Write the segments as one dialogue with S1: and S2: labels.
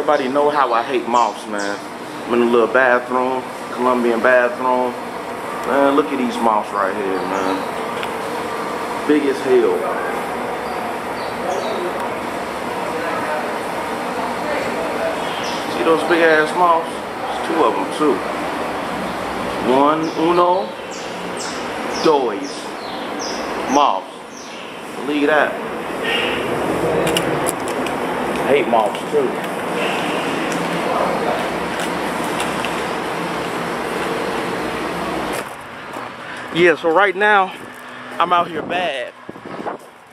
S1: everybody know how I hate moths, man. I'm in the little bathroom, Colombian bathroom. Man, look at these moths right here, man. Big as hell. See those big ass moths? There's two of them too. One, uno, dois, moths. Believe that. I hate moths too. Yeah, so right now, I'm out here bad.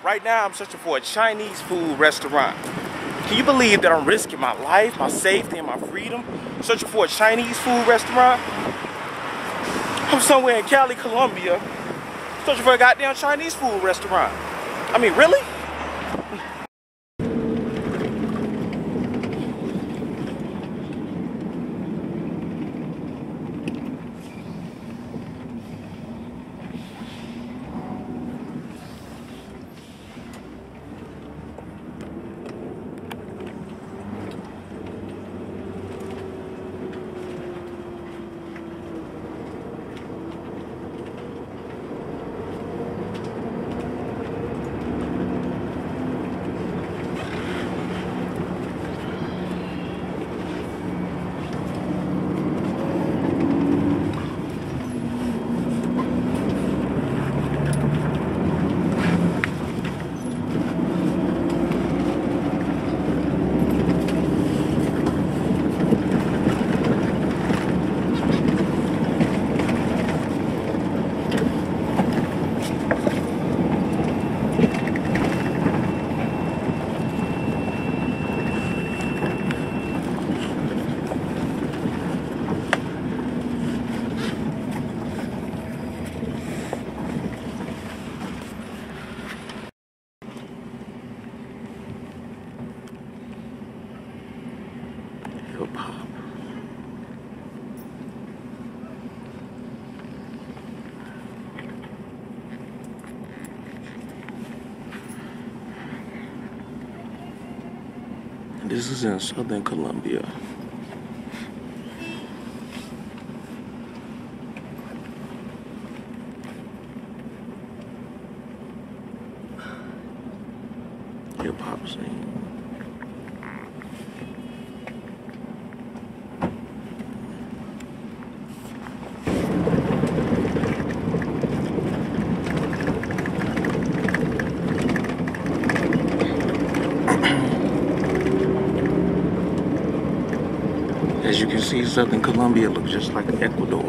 S1: Right now, I'm searching for a Chinese food restaurant. Can you believe that I'm risking my life, my safety, and my freedom searching for a Chinese food restaurant? I'm somewhere in Cali, Colombia, searching for a goddamn Chinese food restaurant. I mean, really? Hip hop. This is in Southern Colombia. Hip hop scene. As you can see, Southern Colombia looks just like Ecuador.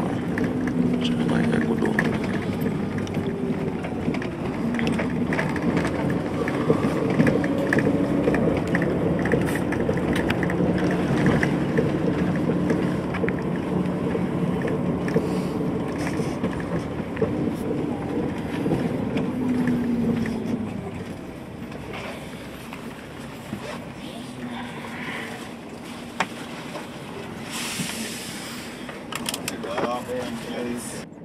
S1: them is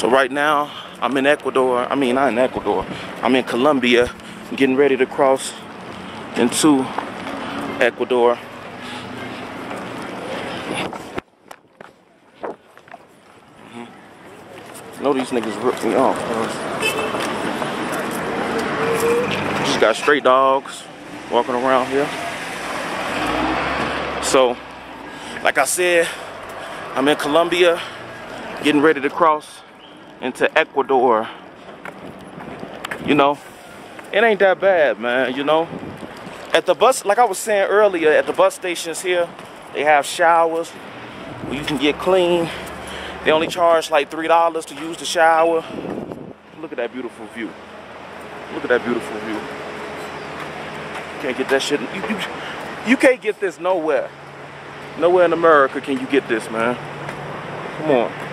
S1: So right now, I'm in Ecuador. I mean, not in Ecuador. I'm in Colombia, getting ready to cross into Ecuador. Mhm. know these niggas ripped me off. Just got straight dogs walking around here. So, like I said, I'm in Colombia, getting ready to cross into Ecuador. You know, it ain't that bad, man, you know. At the bus, like I was saying earlier, at the bus stations here, they have showers where you can get clean. They only charge like $3 to use the shower. Look at that beautiful view. Look at that beautiful view. Can't get that shit. You, you, you can't get this nowhere. Nowhere in America can you get this, man. Come on.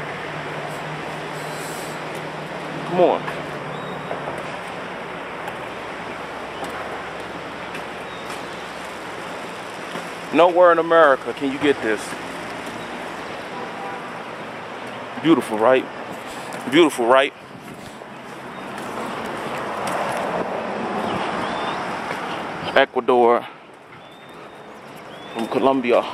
S1: Come on. Nowhere in America can you get this. Beautiful, right? Beautiful, right? Ecuador from Colombia.